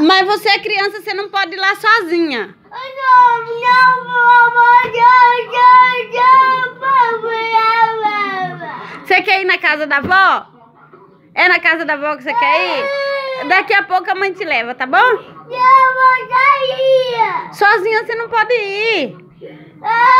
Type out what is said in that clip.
Mas você é criança, você não pode ir lá sozinha. Não, não, mamãe, não, não, não, Você quer ir na casa da avó? É na casa da avó que você quer ir? Daqui a pouco a mãe te leva, tá bom? Eu vou sair. Sozinha você não pode ir. Ah!